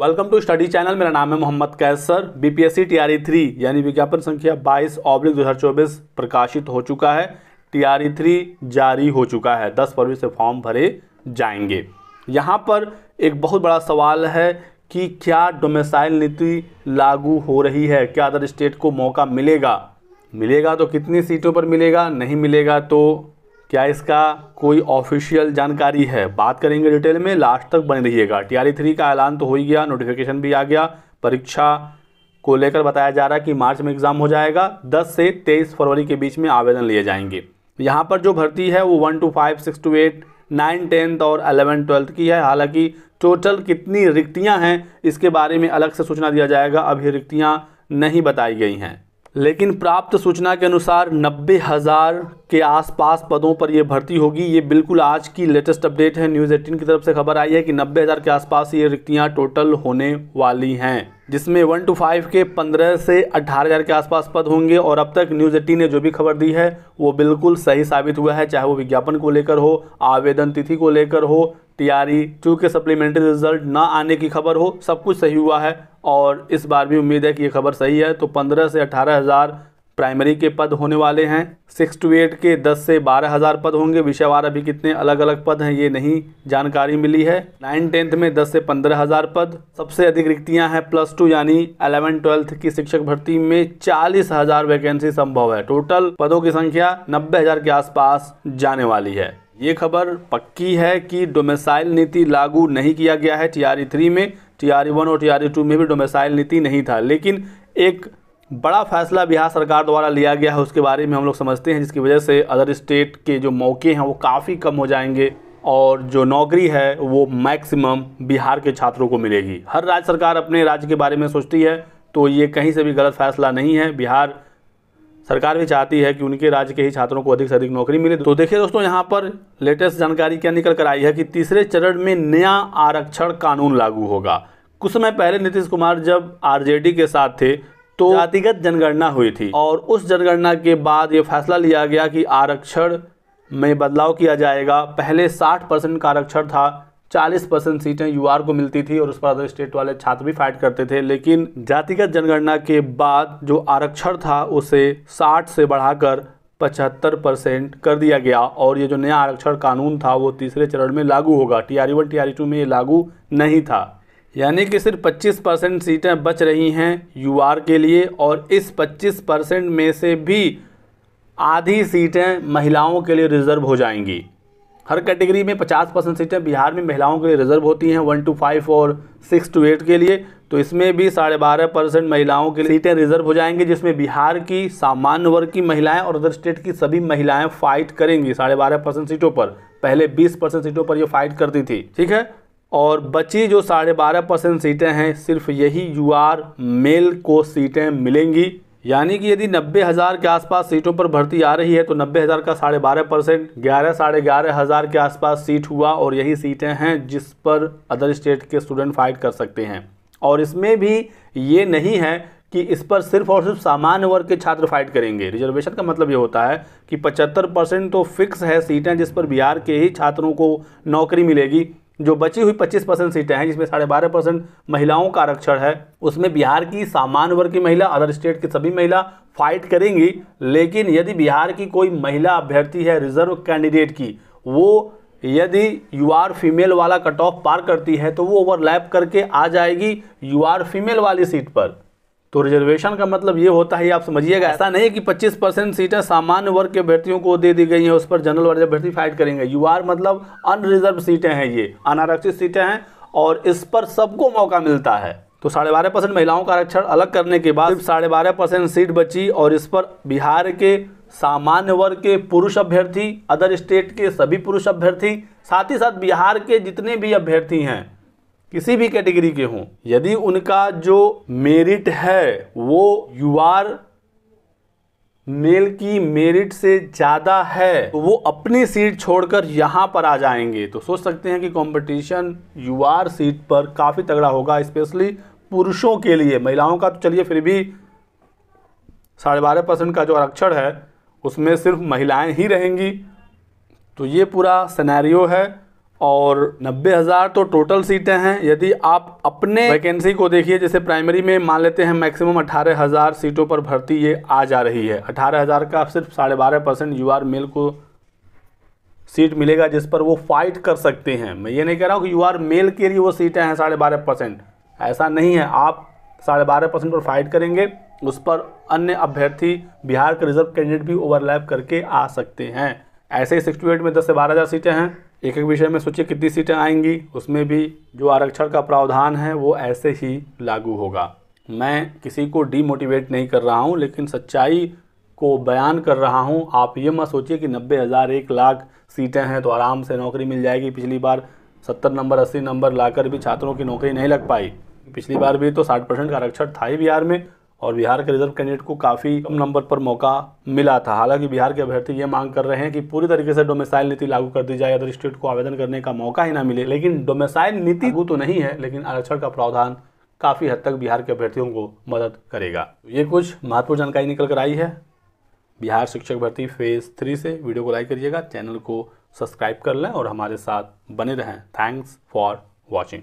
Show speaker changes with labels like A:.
A: Welcome to study channel मेरा नाम है Mohammad Qaiser. BPSC TRE three यानी विज्ञापन संख्या 22 ऑब्लिक दो प्रकाशित हो चुका है। टीआरई थ्री जारी हो चुका है। 10 फरवरी से फॉर्म भरे जाएँगे। यहाँ पर एक बहुत बड़ा सवाल है कि क्या डोमेसाइल नीति लागू हो रही है? क्या अदर स्टेट को मौका मिलेगा? मिलेगा तो कितनी सीटों पर मिलेगा? नहीं मिलेगा तो क्या इसका कोई ऑफिशियल जानकारी है? बात करेंगे डिटेल में। लास्ट तक बने रहिएगा। टी आर थ्री का ऐलान तो हो ही गया। नोटिफिकेशन भी आ गया। परीक्षा को लेकर बताया जा रहा है कि मार्च में एग्ज़ाम हो जाएगा। 10 से 23 फरवरी के बीच में आवेदन लिए जाएँगे। यहाँ पर जो भर्ती है, वो one two five, six two eight, nine, tenth और अलेवन ट्वेल्थ की है। हालाँकि टोटल कितनी रिक्तियाँ हैं, इसके बारे में अलग से सूचना दिया जाएगा। अभी रिक्तियाँ नहीं बताई गई हैं। लेकिन प्राप्त सूचना के अनुसार नब्बे हज़ार के आसपास पदों पर यह भर्ती होगी। ये बिल्कुल आज की लेटेस्ट अपडेट है। न्यूज़ एटीन की तरफ़ से खबर आई है कि नब्बे हज़ार के आसपास ये रिक्तियाँ टोटल होने वाली हैं, जिसमें वन टू फाइव के पंद्रह से अट्ठारह हज़ार के आसपास पद होंगे और अब तक न्यूज़ एटीन ने जो भी खबर दी है, वो बिल्कुल सही साबित हुआ है। चाहे वो विज्ञापन को लेकर हो, आवेदन तिथि को लेकर हो, टीआरई टू के सप्लीमेंट्री रिज़ल्ट ना आने की खबर हो, सब कुछ सही हुआ है। और इस बार भी उम्मीद है कि ये खबर सही है। तो पंद्रह से अठारह हज़ार प्राइमरी के पद होने वाले हैं। सिक्स टू एट के दस से बारह हज़ार पद होंगे। विषयवार अभी कितने अलग अलग पद हैं, ये नहीं जानकारी मिली है। नाइन टेंथ में दस से पंद्रह हज़ार पद। सबसे अधिक रिक्तियाँ हैं प्लस टू यानी अलेवन ट्वेल्थ की शिक्षक भर्ती में चालीस हज़ार वैकेंसी संभव है। टोटल पदों की संख्या नब्बे हज़ार के आसपास जाने वाली है। ये खबर पक्की है कि डोमेसाइल नीति लागू नहीं किया गया है। टीआरई थ्री में टीआरई वन और टीआरई टू में भी डोमेसाइल नीति नहीं था, लेकिन एक बड़ा फैसला बिहार सरकार द्वारा लिया गया है, उसके बारे में हम लोग समझते हैं, जिसकी वजह से अदर स्टेट के जो मौके हैं, वो काफ़ी कम हो जाएँगे और जो नौकरी है, वो मैक्सिमम बिहार के छात्रों को मिलेगी। हर राज्य सरकार अपने राज्य के बारे में सोचती है तो ये कहीं से भी गलत फैसला नहीं है। बिहार सरकार भी चाहती है कि उनके राज्य के ही छात्रों को अधिक से अधिक नौकरी मिले। तो देखिए दोस्तों, यहाँ पर लेटेस्ट जानकारी क्या निकल कर आई है कि तीसरे चरण में नया आरक्षण कानून लागू होगा। कुछ समय पहले नीतीश कुमार जब आरजेडी के साथ थे तो जातिगत जनगणना हुई थी। और उस जनगणना के बाद ये फैसला लिया गया कि आरक्षण में बदलाव किया जाएगा। पहले 60 परसेंट का आरक्षण था 40 परसेंट सीटें यूआर को मिलती थी और उस पर अदर स्टेट वाले छात्र भी फाइट करते थे। लेकिन जातिगत जनगणना के बाद जो आरक्षण था, उसे 60 से बढ़ाकर 75 परसेंट कर दिया गया। और ये जो नया आरक्षण कानून था, वो तीसरे चरण में लागू होगा। T R one T R two में ये लागू नहीं था। यानी कि सिर्फ़ 25 परसेंट सीटें बच रही हैं यूआर के लिए और इस 25 परसेंट में से भी आधी सीटें महिलाओं के लिए रिज़र्व हो जाएँगी। हर कैटेगरी में 50 परसेंट सीटें बिहार में महिलाओं के लिए रिज़र्व होती हैं, वन टू फाइव और सिक्स टू एट के लिए। तो इसमें भी साढ़े बारह परसेंट महिलाओं के लिए सीटें रिज़र्व हो जाएँगी, जिसमें बिहार की सामान्य वर्ग की महिलाएँ और अदर स्टेट की सभी महिलाएँ फाइट करेंगी साढ़े बारह परसेंट सीटों पर। पहले बीस परसेंट सीटों पर ये फाइट करती थी। ठीक है? और बची जो साढ़े बारह परसेंट सीटें हैं, सिर्फ़ यही यू आर मेल को सीटें मिलेंगी। यानी कि यदि नब्बे हज़ार के आसपास सीटों पर भर्ती आ रही है तो नब्बे हज़ार का साढ़े बारह परसेंट, ग्यारह साढ़े ग्यारह हज़ार के आसपास सीट हुआ और यही सीटें हैं जिस पर अदर स्टेट के स्टूडेंट फाइट कर सकते हैं। और इसमें भी ये नहीं है कि इस पर सिर्फ़ और सिर्फ़ सामान्य वर्ग के छात्र फाइट करेंगे। रिजर्वेशन का मतलब ये होता है कि पचहत्तर परसेंट तो फिक्स है सीटें जिस पर बिहार के ही छात्रों को नौकरी मिलेगी। जो बची हुई 25 परसेंट सीटें हैं, जिसमें साढ़े बारह परसेंट महिलाओं का आरक्षण है, उसमें बिहार की सामान्य वर्ग की महिला, अदर स्टेट की सभी महिला फाइट करेंगी, लेकिन यदि बिहार की कोई महिला अभ्यर्थी है रिज़र्व कैंडिडेट की, वो यदि यू आर फीमेल वाला कट ऑफ़ पार करती है तो वो ओवरलैप करके आ जाएगी यू आर फीमेल वाली सीट पर। तो रिजर्वेशन का मतलब ये होता है आप समझिएगा, ऐसा नहीं कि 25 परसेंट सीटें सामान्य वर्ग के अभ्यर्थियों को दे दी गई हैं, उस पर जनरल वर्ग अभ्यर्थी फाइट करेंगे। यू आर मतलब अनरिजर्व सीटें हैं ये, अनारक्षित सीटें हैं, और इस पर सबको मौका मिलता है। तो साढ़े बारह परसेंट महिलाओं का आरक्षण अलग करने के बाद साढ़े बारह परसेंट सीट बची, और इस पर बिहार के सामान्य वर्ग के पुरुष अभ्यर्थी अदर स्टेट के सभी पुरुष अभ्यर्थी, साथ ही साथ बिहार के जितने भी अभ्यर्थी हैं किसी भी कैटेगरी के हों, यदि उनका जो मेरिट है, वो यूआर मेल की मेरिट से ज़्यादा है तो वो अपनी सीट छोड़कर यहाँ पर आ जाएँगे। तो सोच सकते हैं कि कंपटीशन यूआर सीट पर काफ़ी तगड़ा होगा स्पेशली पुरुषों के लिए। महिलाओं का तो चलिए फिर भी साढ़े बारह परसेंट का जो आरक्षण है, उसमें सिर्फ़ महिलाएँ ही रहेंगी। तो ये पूरा सिनेरियो है। और नब्बे हज़ार तो टोटल सीटें हैं। यदि आप अपने वैकेंसी को देखिए, जैसे प्राइमरी में मान लेते हैं मैक्सिमम अठारह हज़ार सीटों पर भर्ती ये आ जा रही है। अठारह हज़ार का सिर्फ़ साढ़े बारह परसेंट यू आर मेल को सीट मिलेगा, जिस पर वो फाइट कर सकते हैं। मैं ये नहीं कह रहा हूँ कि यू आर मेल के लिए वो सीटें हैं साढ़े बारह परसेंट। ऐसा नहीं है। आप साढ़े बारह परसेंट पर फाइट करेंगे, उस पर अन्य अभ्यर्थी, बिहार के रिज़र्व कैंडिडेट भी ओवरलैप करके आ सकते हैं। ऐसे ही सिक्सटी एट में दस से बारह हज़ार सीटें हैं। एक एक विषय में सोचिए कितनी सीटें आएँगी। उसमें भी जो आरक्षण का प्रावधान है, वो ऐसे ही लागू होगा। मैं किसी को डीमोटिवेट नहीं कर रहा हूँ, लेकिन सच्चाई को बयान कर रहा हूँ। आप ये मत सोचिए कि नब्बे हज़ार एक लाख सीटें हैं तो आराम से नौकरी मिल जाएगी। पिछली बार सत्तर नंबर, अस्सी नंबर लाकर भी छात्रों की नौकरी नहीं लग पाई। पिछली बार भी तो साठ परसेंट का आरक्षण था ही बिहार में। और बिहार के रिज़र्व कैंडिडेट को काफ़ी कम नंबर पर मौका मिला था। हालाँकि बिहार के अभ्यर्थी ये मांग कर रहे हैं कि पूरी तरीके से डोमेसाइल नीति लागू कर दी जाए अदर स्टेट को आवेदन करने का मौका ही ना मिले। लेकिन डोमेसाइल नीति वो तो नहीं है, लेकिन आरक्षण का प्रावधान काफ़ी हद तक बिहार के अभ्यर्थियों को मदद करेगा। ये कुछ महत्वपूर्ण जानकारी निकल कर आई है। बिहार शिक्षक भर्ती फ़ेज़ थ्री से वीडियो को लाइक करिएगा, चैनल को सब्सक्राइब कर लें और हमारे साथ बने रहें। Thanks for watching.